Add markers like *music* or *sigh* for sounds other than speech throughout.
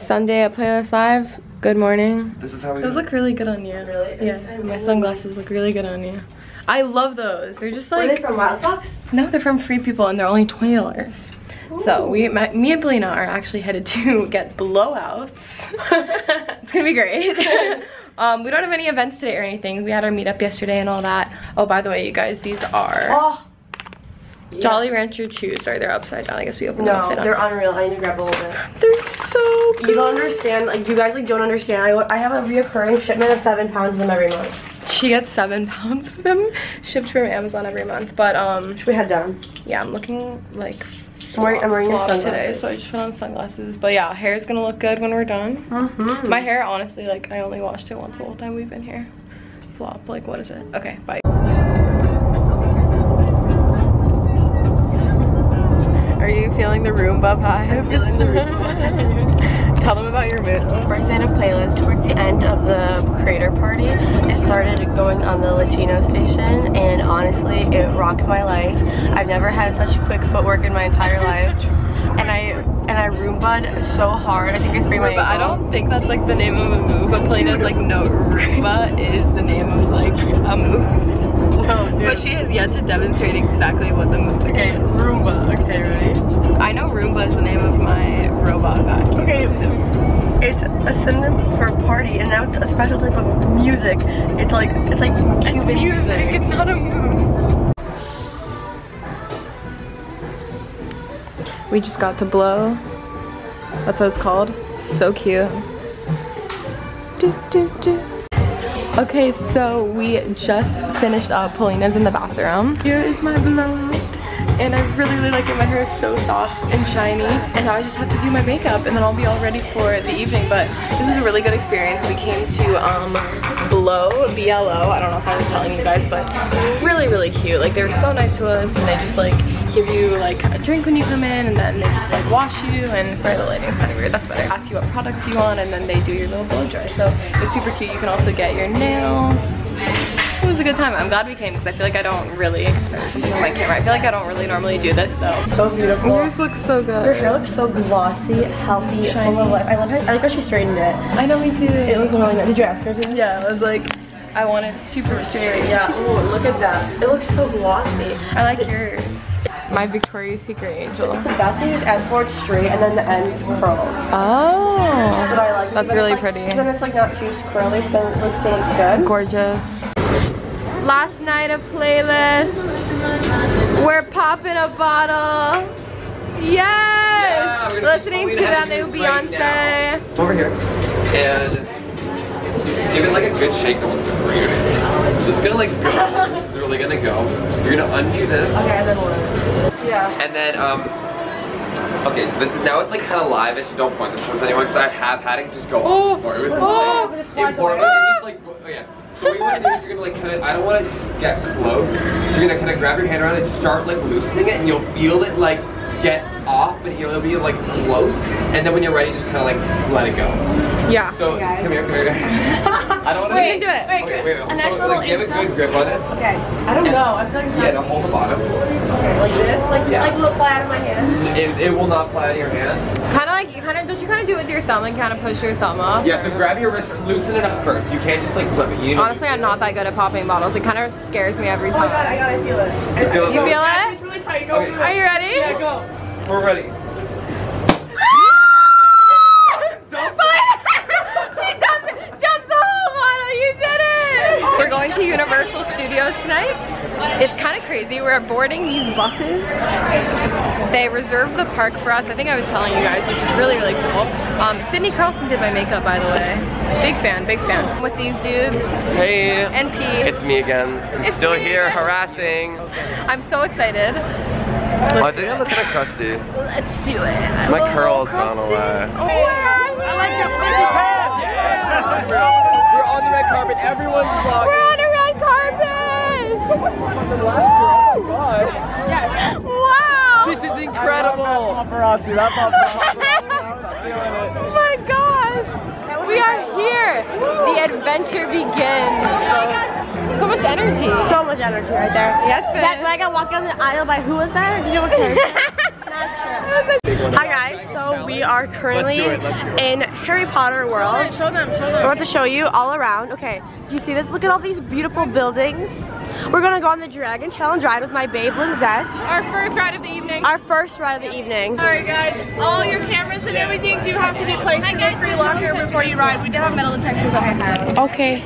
Sunday at Playlist Live. Good morning. This is how we Those look really good on you. Really? Yeah. My sunglasses look really good on you. I love those. They're just like. Are they from Wildfox? No, they're from Free People and they're only twenty dollars. So we, my, me and Polina are actually headed to *laughs* get blowouts. *laughs* it's gonna be great. *laughs* um, we don't have any events today or anything. We had our meetup yesterday and all that. Oh, by the way, you guys, these are Oh. Jolly Rancher shoes. Sorry, they're upside down. I guess we opened them upside down. they're unreal. I need to grab a little bit. They're so good. You don't understand. Like you guys like don't understand. I, I have a reoccurring shipment of seven pounds of them every month. She gets seven *laughs* pounds of them shipped from Amazon every month. But um, Should we head down? yeah, I'm looking like I'm wearing, I'm wearing your sunglasses today, so I just put on sunglasses. But yeah, hair is gonna look good when we're done. Mhm. My hair, honestly, like I only washed it once the whole time we've been here. Flop, like what is it? Okay, bye. Feeling the Roomba vibe? feeling the Roomba. Tell them about your mood. First night of playlist, towards the end of the creator party, it started going on the Latino station, and honestly, it rocked my life. I've never had such quick footwork in my entire *laughs* life, and I and I Roomba'd so hard. I think I sprained my But I don't think that's like the name of a move, but Polina's like, no, Roomba is the name of like a move. No, But she has yet to demonstrate exactly what the move is. Okay, Roomba. Okay, ready? I know Roomba is the name of my robot vacuum. Okay, it's a synonym for a party, and now it's a special type of music. It's like it's like Cuban music. It's not a move. We just got to blow. That's what it's called. So cute. Do, do, do. Okay, so we just finished up. Polina's in the bathroom. Here is my blowout. And I really, really like it. My hair is so soft and shiny. And now I just have to do my makeup and then I'll be all ready for the evening. But this was a really good experience. We came to um, Blow, BLO. I don't know if I was telling you guys, but really, really cute. Like they were so nice to us and they just like give you like a drink when you come in and then they just like wash you and sorry the lighting's kind of weird, that's better. Ask you what products you want and then they do your little blow dry. So it's super cute. You can also get your nails. It was a good time. I'm glad we came because I feel like I don't really, on my camera, I feel like I don't really normally do this, so. So beautiful. Yours looks so Her good. hair looks so glossy, healthy, Shiny. full of life. I love how I like how she straightened it. I know me too. It looks really good. Did you ask her to? yeah, I was like, I want it super straight. Yeah. Ooh, look at that. It looks so glossy. I like yours. My Victoria's Secret angel. The best one is as for it's straight and then the ends curled. Oh. That's Oh, what I like. That's really it's like- pretty. Then it's like not too curly, so it looks, still looks good. gorgeous. Last night of playlist. We're popping a bottle. Yes! Yeah, we're Listening to that new totally having it right Beyonce. Over here. And give it like a good shake going for you. So it's gonna like go. *laughs* This is really gonna go. You're gonna undo this. Okay, and then one. Yeah. And then, um, okay, so this is, now it's like kind of live-ish, so don't point this towards anyone, because I have had it just go Oh, off before. It was oh, insane. In Portland, it just like, oh yeah. So what you want to do is you're gonna like kind of, I don't want to get close, so you're gonna kind of grab your hand around it, start like loosening it, and you'll feel it like get off, but it'll be like close, and then when you're ready, just kind of like let it go. Yeah. So, guys. come here, come here. *laughs* I don't want to Wait, do it. Wait, Okay, wait, wait. a nice So, little like, give a good grip on it. Okay. I don't And- know. I feel like it's Yeah, not no, hold the bottom. okay, like this. Like Yeah. like will it fly out of my hand? It, it will not fly out of your hand. Kind of like, you kind of, don't you kind of do it with your thumb and kind of push your thumb up? Yeah, so grab your wrist, loosen it up first. You can't just like flip it. You need Honestly, I'm not that good at popping bottles. It kind of scares me every time. Oh my god, I gotta feel it. You feel it? You feel Yeah, it? It's really tight. Go. Okay. Are you ready? Yeah, go. We're ready. she dumps, dumps the whole bottle. You did it. We're going to Universal Studios tonight. It's kind of crazy. We're boarding these buses. They reserved the park for us. I think I was telling you guys, which is really, really cool. Um, Sydney Carlson did my makeup, by the way. Big fan, big fan. With these dudes Hey. and Pete. It's me again. I'm It's still me here again. harassing. I'm so excited. Oh, I think I'm looking at crusty. Let's do it. My I'm a curl's gone away. Oh, where are you? I like your pretty pants. We're on the red carpet. Everyone's We're vlogging. on a red carpet. Yes. Wow. This is incredible. Paparazzi, that paparazzi. *laughs* Oh my gosh! We are here! The adventure begins! Oh so much energy! So much energy right there. Yes, That bitch. when I got walked down the aisle by who was that? Do you know what character? *laughs* Not sure. Hi guys, so we are currently Let's do it, let's do it. in Harry Potter world. Show them, show We're them. about to show you all around. Okay, do you see this? Look at all these beautiful buildings. We're gonna go on the Dragon Challenge ride with my babe Linzette. Our first ride of the evening. Our first ride of the evening. Alright guys, all your cameras and everything do have to be placed in a free locker before you ride. We do have metal detectors on our head. Okay.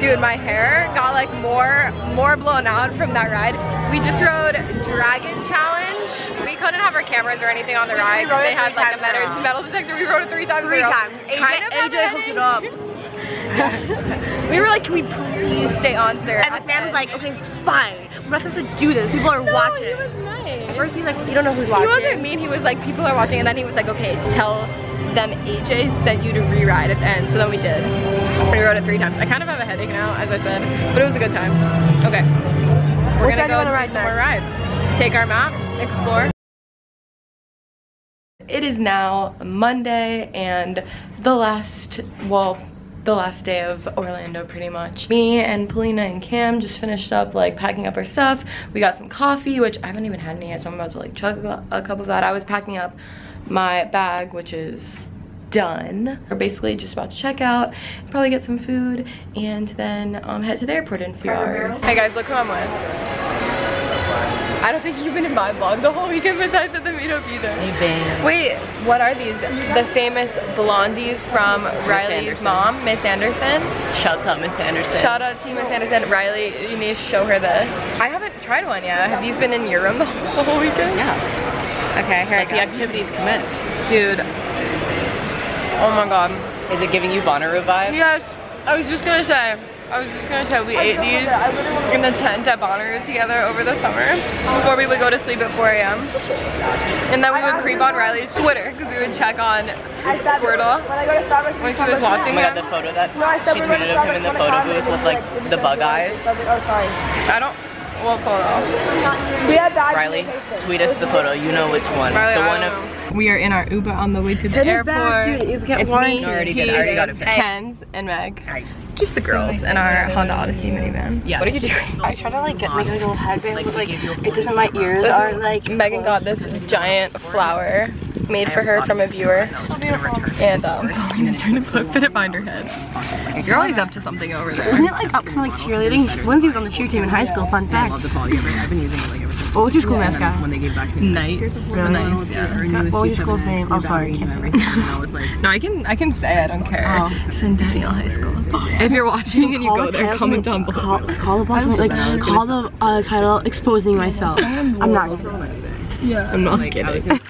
Dude, my hair got like more more blown out from that ride. We just rode Dragon Challenge. We couldn't have our cameras or anything on the ride they had like a times in a metal, metal detector. We rode it three times. Three times. AJ, Kind of AJ hooked it up. We were like, can we please stay on, sir? And this man was like, okay, fine. We're not supposed to do this. People are no, watching. he was nice. First he's like, you don't know who's watching. He wasn't mean. He was like, people are watching, and then he was like, okay, tell them AJ sent you to re-ride at the end. So then we did. We rode it three times. I kind of have a headache now, as I said, but it was a good time. Okay, we're Which gonna ride do you go do ride some more rides. Take our map, explore. It is now Monday and the last, well, the last day of Orlando pretty much. Me and Polina and Cam just finished up like packing up our stuff. We got some coffee, which I haven't even had any yet, so I'm about to like chug a cup of that. I was packing up my bag, which is done. We're basically just about to check out, probably get some food, and then um, head to the airport in a few hours. Hey guys, look who I'm with. I don't think you've been in my vlog the whole weekend besides at the meetup either. Wait, what are these? The famous blondies from Riley's Anderson. mom, Miss Anderson. Shouts out Miss Anderson. Shout out to Miss Anderson. Riley, you need to show her this. I haven't tried one yet. Have these been in your room the whole weekend? Yeah. Okay, here the I go. activities commence. Dude. Oh my god. Is it giving you Bonnaroo vibes? Yes, I was just gonna say. I was just gonna say we ate these in the tent at Bonnaroo together over the summer before we would go to sleep at 4 a.m. And then we would creep on Riley's Twitter because we would check on Squirtle when she was watching. Oh watching my god, him. the photo that she tweeted of him in the photo booth with like the bug eyes. I don't. What photo? Riley, tweet us the photo. You know which one. Riley, the one of. We are in our Uber on the way to the Send it airport. back, dude. It's warranty. me, I already did. he, I already got it. Ken's, and Meg. Just the girls in our Honda Odyssey minivan. Yeah. What are you doing? I try to like get make a little headband, Like, but like gave you a it doesn't. My ears This are is- like. Meghan got this giant flower made for her from a viewer. And um, Pauline is trying to put, fit it behind her head. You're always up to something over there. Isn't it like up kind of like cheerleading? Lindsey was on the cheer team in high school. Fun fact. the quality of it. I've been using it like ever since. What was your school mascot? When they gave back to Knight. Really? Knight. Yeah. What was your school's name? Oh, sorry, I can't say. I *laughs* No, I can I can say I don't care. Oh. *laughs* Centennial High School. *laughs* If you're watching and you go there, comment down below. Call, call the boss, like call the uh, title "Exposing Myself." I'm not. Yeah. I'm not kidding.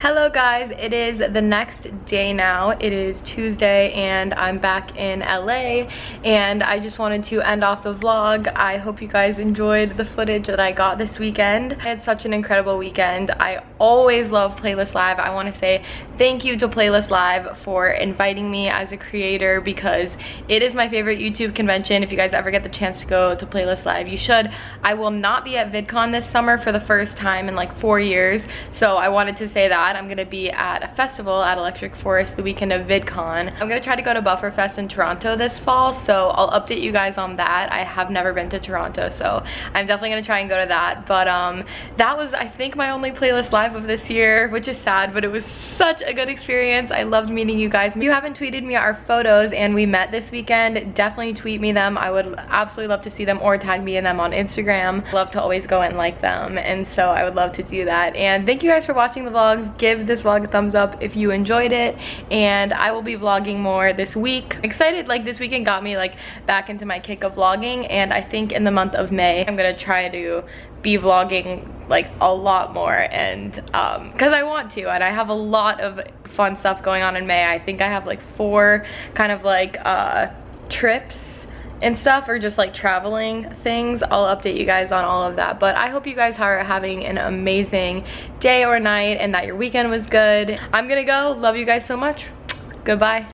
Hello guys, it is the next day now. It is Tuesday and I'm back in LA and I just wanted to end off the vlog. I hope you guys enjoyed the footage that I got this weekend. I had such an incredible weekend. I always love Playlist Live. I want to say thank you to Playlist Live for inviting me as a creator because it is my favorite YouTube convention. If you guys ever get the chance to go to Playlist Live, you should. I will not be at VidCon this summer for the first time in like four years, so I wanted to say that. I'm gonna be at a festival at Electric Forest the weekend of VidCon. I'm gonna try to go to Bufferfest in Toronto this fall, so I'll update you guys on that. I have never been to Toronto, so I'm definitely gonna try and go to that. But um, that was, I think, my only Playlist Live of this year, which is sad, but it was such a good experience. I loved meeting you guys. If you haven't tweeted me our photos and we met this weekend, definitely tweet me them. I would absolutely love to see them or tag me in them on Instagram. Love to always go and like them, and so I would love to do that. And thank you guys for watching the vlogs. Give this vlog a thumbs up if you enjoyed it, and I will be vlogging more this week. Excited, like this weekend got me like back into my kick of vlogging, and I think in the month of May, I'm gonna try to be vlogging like a lot more. And um because I want to. And I have a lot of fun stuff going on in May. I think I have like four kind of like uh trips and stuff or just like traveling things I'll update you guys on all of that. But I hope you guys are having an amazing day or night and that your weekend was good. I'm gonna go. Love you guys so much. Goodbye